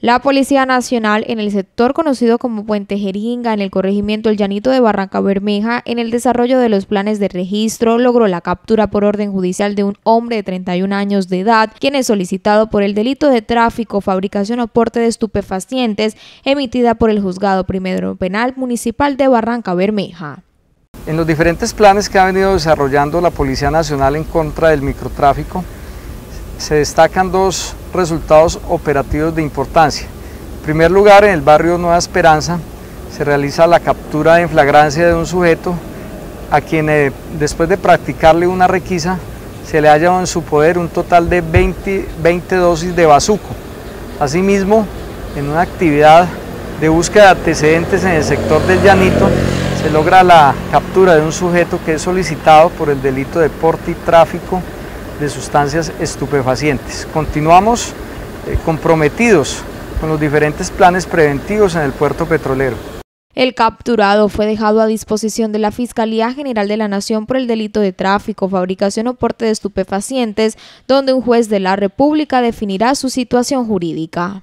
La Policía Nacional en el sector conocido como Puente Jeringa, en el corregimiento El Llanito de Barranca Bermeja, en el desarrollo de los planes de registro, logró la captura por orden judicial de un hombre de 31 años de edad, quien es solicitado por el delito de tráfico, fabricación o porte de estupefacientes, emitida por el Juzgado Primero Penal Municipal de Barranca Bermeja. En los diferentes planes que ha venido desarrollando la Policía Nacional en contra del microtráfico, se destacan dos resultados operativos de importancia. En primer lugar, en el barrio Nueva Esperanza se realiza la captura en flagrancia de un sujeto a quien eh, después de practicarle una requisa se le halla en su poder un total de 20, 20 dosis de bazuco. Asimismo, en una actividad de búsqueda de antecedentes en el sector del Llanito, se logra la captura de un sujeto que es solicitado por el delito de porte y tráfico de sustancias estupefacientes. Continuamos eh, comprometidos con los diferentes planes preventivos en el puerto petrolero. El capturado fue dejado a disposición de la Fiscalía General de la Nación por el delito de tráfico, fabricación o porte de estupefacientes, donde un juez de la República definirá su situación jurídica.